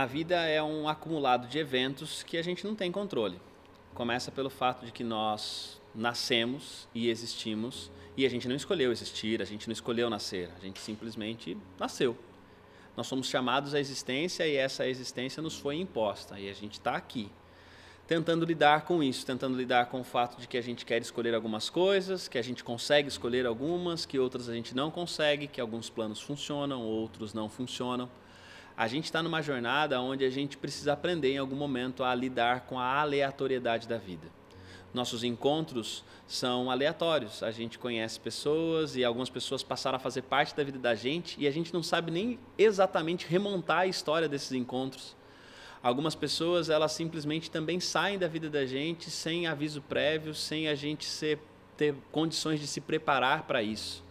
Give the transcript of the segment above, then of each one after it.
A vida é um acumulado de eventos que a gente não tem controle. Começa pelo fato de que nós nascemos e existimos e a gente não escolheu existir, a gente não escolheu nascer, a gente simplesmente nasceu. Nós somos chamados à existência e essa existência nos foi imposta e a gente está aqui tentando lidar com isso, tentando lidar com o fato de que a gente quer escolher algumas coisas, que a gente consegue escolher algumas, que outras a gente não consegue, que alguns planos funcionam, outros não funcionam a gente está numa jornada onde a gente precisa aprender em algum momento a lidar com a aleatoriedade da vida. Nossos encontros são aleatórios. A gente conhece pessoas e algumas pessoas passaram a fazer parte da vida da gente e a gente não sabe nem exatamente remontar a história desses encontros. Algumas pessoas, elas simplesmente também saem da vida da gente sem aviso prévio, sem a gente ser, ter condições de se preparar para isso.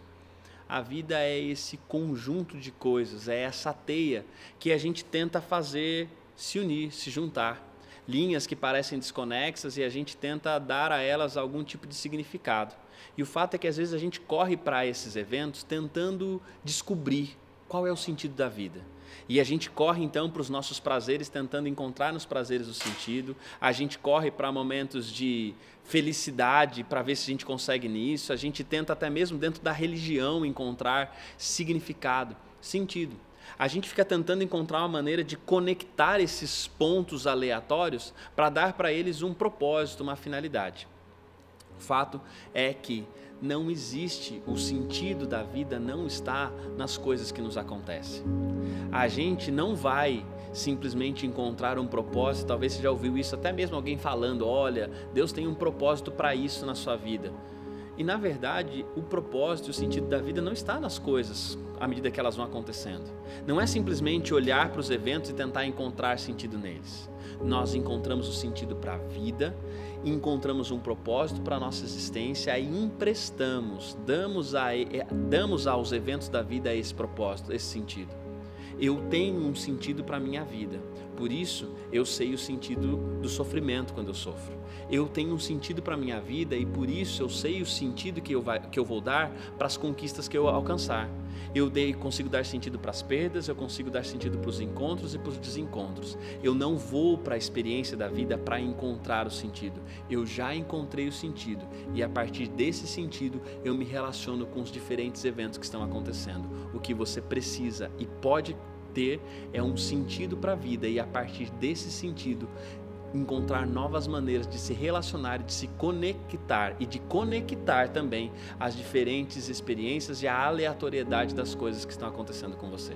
A vida é esse conjunto de coisas, é essa teia que a gente tenta fazer se unir, se juntar. Linhas que parecem desconexas e a gente tenta dar a elas algum tipo de significado. E o fato é que às vezes a gente corre para esses eventos tentando descobrir qual é o sentido da vida. E a gente corre então para os nossos prazeres, tentando encontrar nos prazeres o sentido. A gente corre para momentos de felicidade para ver se a gente consegue nisso. A gente tenta até mesmo dentro da religião encontrar significado, sentido. A gente fica tentando encontrar uma maneira de conectar esses pontos aleatórios para dar para eles um propósito, uma finalidade. O fato é que não existe o sentido da vida não está nas coisas que nos acontecem. A gente não vai simplesmente encontrar um propósito, talvez você já ouviu isso até mesmo alguém falando, olha, Deus tem um propósito para isso na sua vida. E na verdade, o propósito e o sentido da vida não está nas coisas à medida que elas vão acontecendo. Não é simplesmente olhar para os eventos e tentar encontrar sentido neles. Nós encontramos o sentido para a vida, encontramos um propósito para a nossa existência e emprestamos, damos, a, damos aos eventos da vida esse propósito, esse sentido eu tenho um sentido para a minha vida. Por isso, eu sei o sentido do sofrimento quando eu sofro. Eu tenho um sentido para a minha vida e por isso eu sei o sentido que eu, vai, que eu vou dar para as conquistas que eu alcançar. Eu dei, consigo dar sentido para as perdas, eu consigo dar sentido para os encontros e para os desencontros. Eu não vou para a experiência da vida para encontrar o sentido. Eu já encontrei o sentido e a partir desse sentido eu me relaciono com os diferentes eventos que estão acontecendo. O que você precisa e pode ter é um sentido para a vida e a partir desse sentido encontrar novas maneiras de se relacionar, de se conectar e de conectar também as diferentes experiências e a aleatoriedade das coisas que estão acontecendo com você.